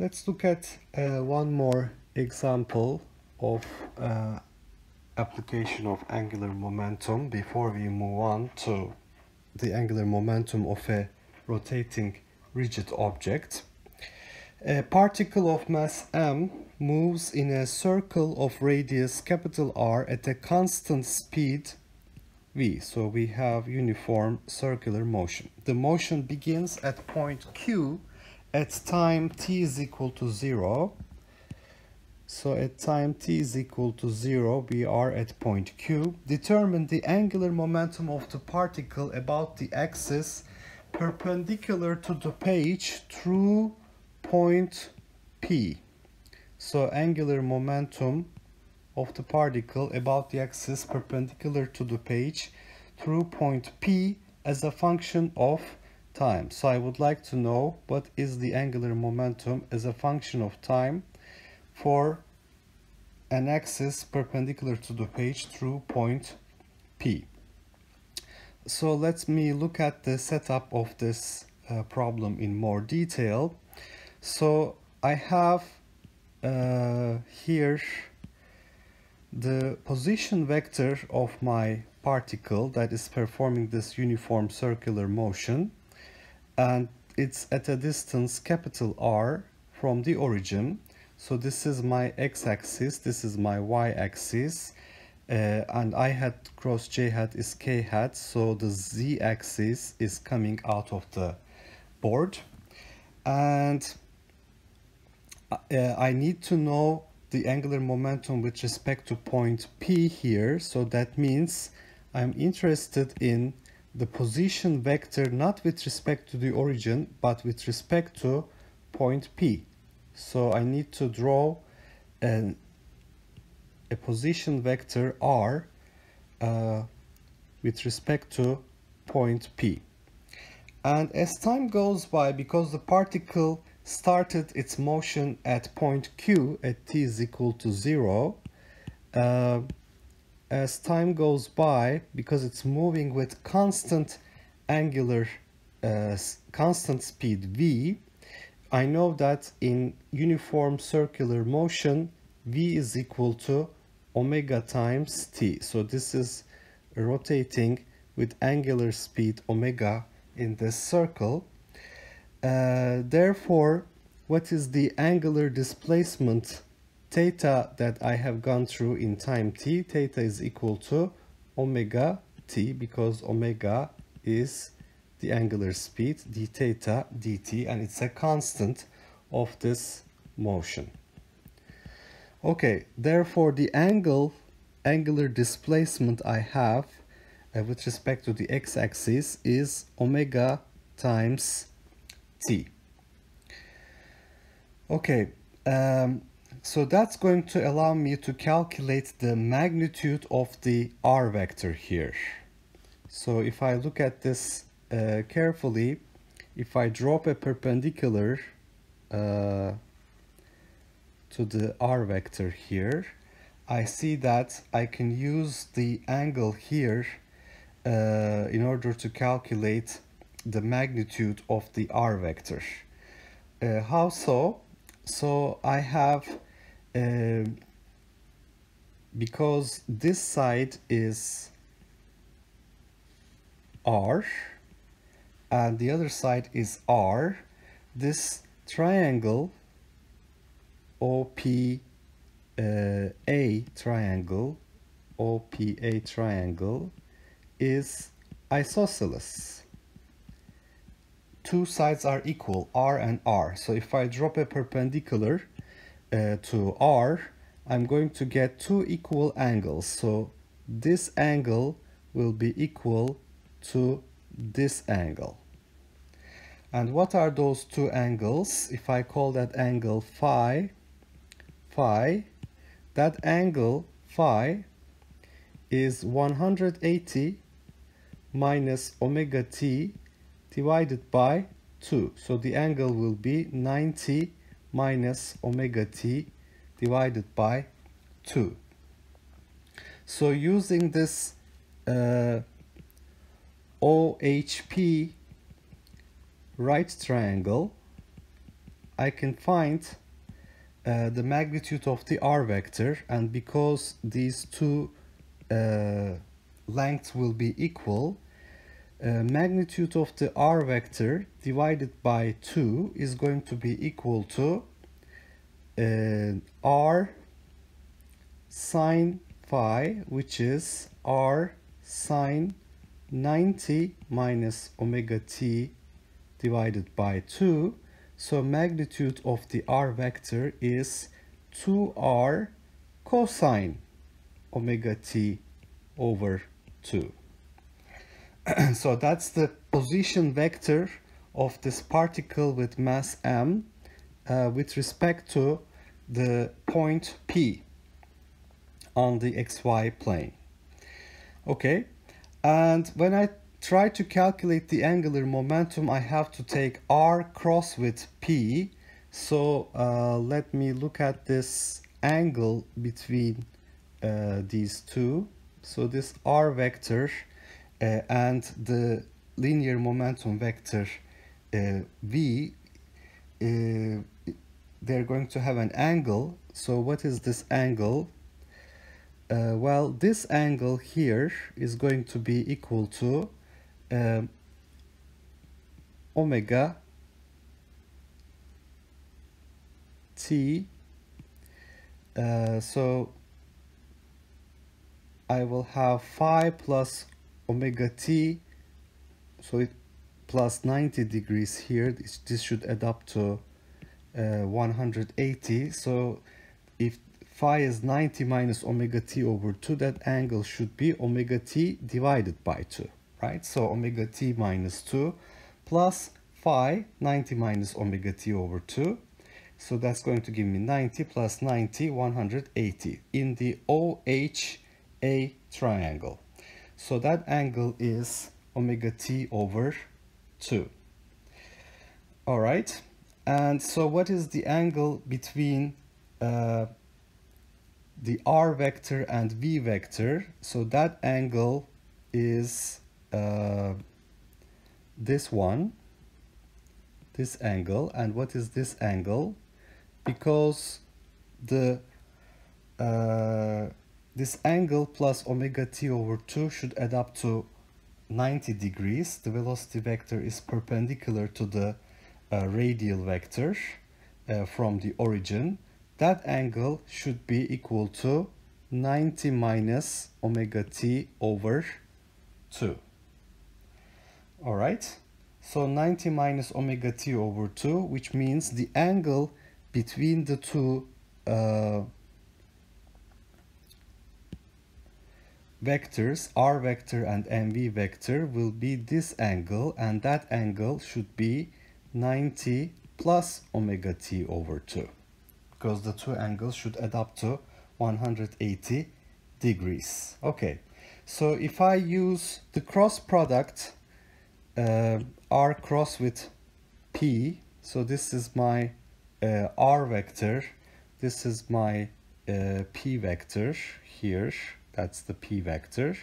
Let's look at uh, one more example of uh, application of angular momentum before we move on to the angular momentum of a rotating rigid object. A particle of mass m moves in a circle of radius capital R at a constant speed v. So we have uniform circular motion. The motion begins at point Q at time t is equal to 0. So at time t is equal to 0, we are at point Q. Determine the angular momentum of the particle about the axis perpendicular to the page through point P. So angular momentum of the particle about the axis perpendicular to the page through point P as a function of time. So I would like to know what is the angular momentum as a function of time for an axis perpendicular to the page through point P. So let me look at the setup of this uh, problem in more detail. So I have uh, here the position vector of my particle that is performing this uniform circular motion and it's at a distance capital R from the origin. So this is my x-axis, this is my y-axis, uh, and I hat cross j hat is k hat, so the z-axis is coming out of the board. And uh, I need to know the angular momentum with respect to point P here. So that means I'm interested in the position vector not with respect to the origin, but with respect to point P. So I need to draw an, a position vector R uh, with respect to point P. And as time goes by, because the particle started its motion at point Q at t is equal to 0. Uh, as time goes by, because it's moving with constant angular, uh, constant speed v, I know that in uniform circular motion, v is equal to omega times t. So this is rotating with angular speed omega in this circle. Uh, therefore, what is the angular displacement theta that I have gone through in time t? Theta is equal to omega t because omega is the angular speed d theta dt and it's a constant of this motion. Okay, therefore the angle, angular displacement I have uh, with respect to the x-axis is omega times t. Okay, um, so that's going to allow me to calculate the magnitude of the r vector here. So if I look at this uh, carefully, if I drop a perpendicular uh, to the r vector here, I see that I can use the angle here uh, in order to calculate the magnitude of the r vector. Uh, how so? So I have, uh, because this side is r and the other side is r, this triangle OPA uh, triangle, OPA triangle is isosceles two sides are equal, r and r. So if I drop a perpendicular uh, to r, I'm going to get two equal angles. So this angle will be equal to this angle. And what are those two angles? If I call that angle phi, phi, that angle phi is 180 minus omega t divided by 2. So the angle will be 90 minus omega t divided by 2. So using this uh, OHP right triangle, I can find uh, the magnitude of the r vector and because these two uh, lengths will be equal uh, magnitude of the r vector divided by 2 is going to be equal to uh, r sine phi which is r sine 90 minus omega t divided by 2 so magnitude of the r vector is 2r cosine omega t over 2 so that's the position vector of this particle with mass m uh, with respect to the point P on the xy plane. Okay, and when I try to calculate the angular momentum, I have to take r cross with P. So uh, let me look at this angle between uh, these two. So this r vector and the linear momentum vector uh, v uh, they're going to have an angle. So what is this angle? Uh, well this angle here is going to be equal to um, omega t. Uh, so I will have phi plus omega t so it plus 90 degrees here. This, this should add up to uh, 180 so if phi is 90 minus omega t over 2 that angle should be omega t divided by 2 right? So omega t minus 2 plus phi 90 minus omega t over 2 so that's going to give me 90 plus 90 180 in the OHA triangle so that angle is omega t over 2. All right. And so what is the angle between uh, the r vector and v vector? So that angle is uh, this one, this angle. And what is this angle? Because the uh, this angle plus omega t over 2 should add up to 90 degrees. The velocity vector is perpendicular to the uh, radial vector uh, from the origin. That angle should be equal to 90 minus omega t over 2. Alright, so 90 minus omega t over 2, which means the angle between the two uh, vectors r vector and mv vector will be this angle and that angle should be 90 plus omega t over 2 because the two angles should add up to 180 degrees. Okay so if I use the cross product uh, r cross with p so this is my uh, r vector this is my uh, p vector here that's the p vector.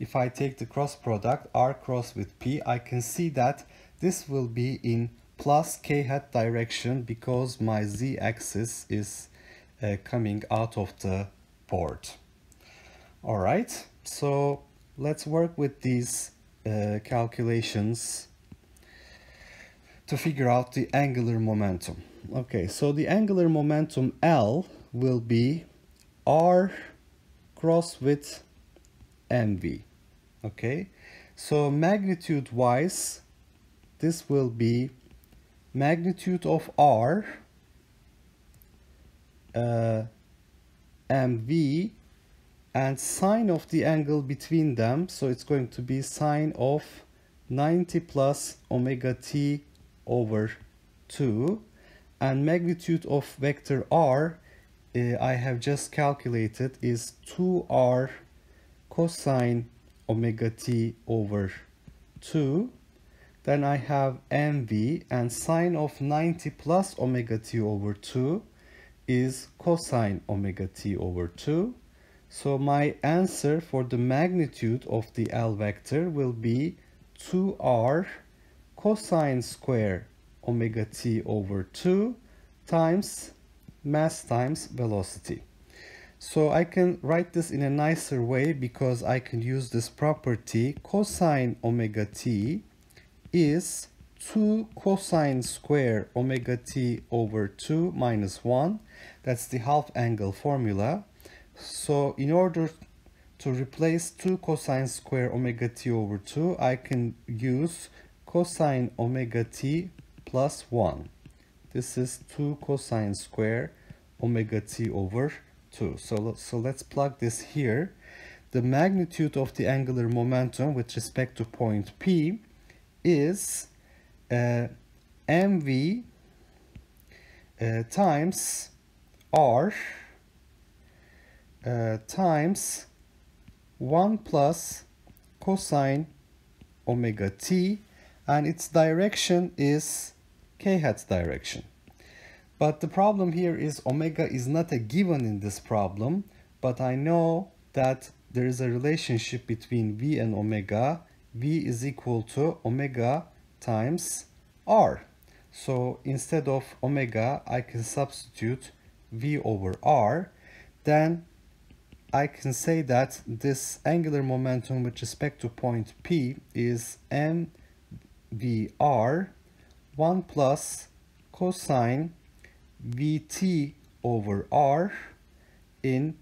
If I take the cross product r cross with p, I can see that this will be in plus k hat direction because my z axis is uh, coming out of the board. All right, so let's work with these uh, calculations to figure out the angular momentum. Okay, so the angular momentum L will be R cross with mv okay? So magnitude wise this will be magnitude of r uh, mv and sine of the angle between them. So it's going to be sine of 90 plus omega t over 2 and magnitude of vector r uh, I have just calculated is 2r cosine omega t over 2 then I have mv and sine of 90 plus omega t over 2 is cosine omega t over 2 so my answer for the magnitude of the L vector will be 2r cosine square omega t over 2 times mass times velocity. So I can write this in a nicer way because I can use this property cosine omega t is 2 cosine square omega t over 2 minus 1. That's the half angle formula. So in order to replace 2 cosine square omega t over 2, I can use cosine omega t plus 1. This is 2 cosine square omega t over 2. So, so let's plug this here. The magnitude of the angular momentum with respect to point P is uh, mv uh, times r uh, times 1 plus cosine omega t and its direction is k hat direction. But the problem here is omega is not a given in this problem, but I know that there is a relationship between v and omega. v is equal to omega times r. So instead of omega, I can substitute v over r. Then I can say that this angular momentum with respect to point P is mvr 1 plus cosine vt over r in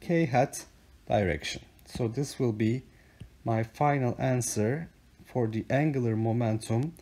k hat direction. So this will be my final answer for the angular momentum